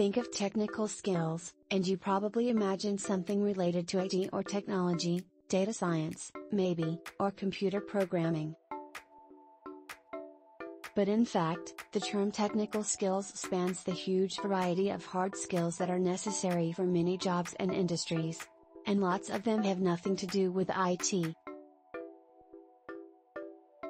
Think of technical skills, and you probably imagine something related to IT or technology, data science, maybe, or computer programming. But in fact, the term technical skills spans the huge variety of hard skills that are necessary for many jobs and industries. And lots of them have nothing to do with IT.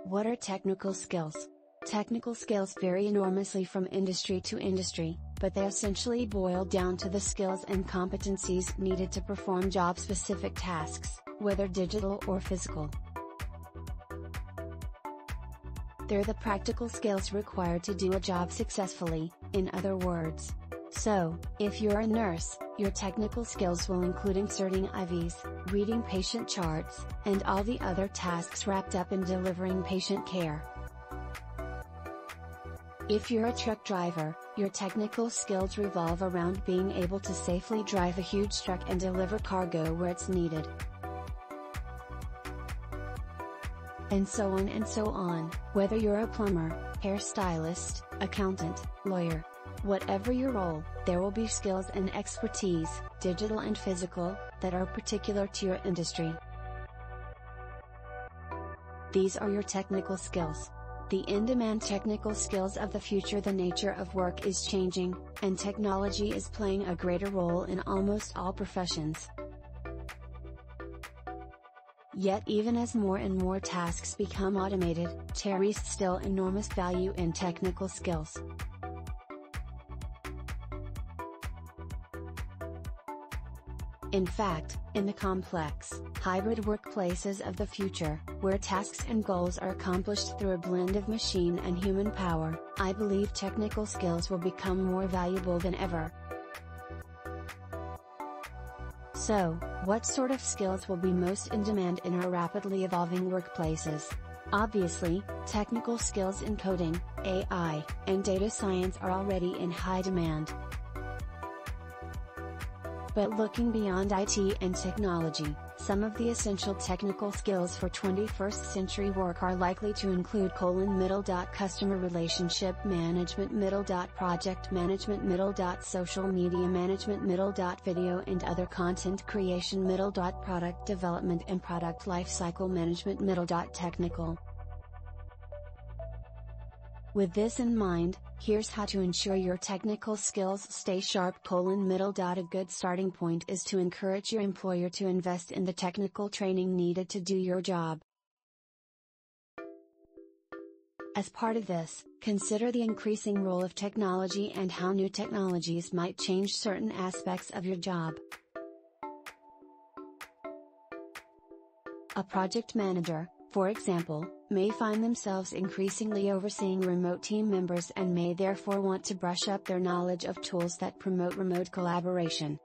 What are technical skills? Technical skills vary enormously from industry to industry, but they essentially boil down to the skills and competencies needed to perform job specific tasks, whether digital or physical. They're the practical skills required to do a job successfully, in other words. So, if you're a nurse, your technical skills will include inserting IVs, reading patient charts, and all the other tasks wrapped up in delivering patient care. If you're a truck driver, your technical skills revolve around being able to safely drive a huge truck and deliver cargo where it's needed. and so on and so on, whether you're a plumber, hairstylist, accountant, lawyer. Whatever your role, there will be skills and expertise, digital and physical, that are particular to your industry. These are your technical skills. The in-demand technical skills of the future The nature of work is changing, and technology is playing a greater role in almost all professions. Yet even as more and more tasks become automated, there is still enormous value in technical skills. In fact, in the complex, hybrid workplaces of the future, where tasks and goals are accomplished through a blend of machine and human power, I believe technical skills will become more valuable than ever. So, what sort of skills will be most in demand in our rapidly evolving workplaces? Obviously, technical skills in coding, AI, and data science are already in high demand. But looking beyond IT and technology, some of the essential technical skills for 21st century work are likely to include colon middle dot customer relationship management middle dot project management middle dot social media management middle dot video and other content creation middle dot product development and product lifecycle management middle dot technical. With this in mind, Here's how to ensure your technical skills stay sharp colon middle. A good starting point is to encourage your employer to invest in the technical training needed to do your job. As part of this, consider the increasing role of technology and how new technologies might change certain aspects of your job. A project manager, for example, may find themselves increasingly overseeing remote team members and may therefore want to brush up their knowledge of tools that promote remote collaboration.